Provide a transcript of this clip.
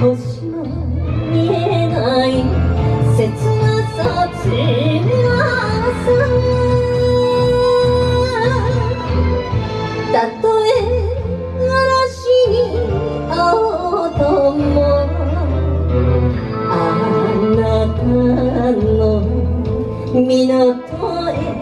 星も見えない切なさ散らさたとえ嵐に会おうともあなたの港へ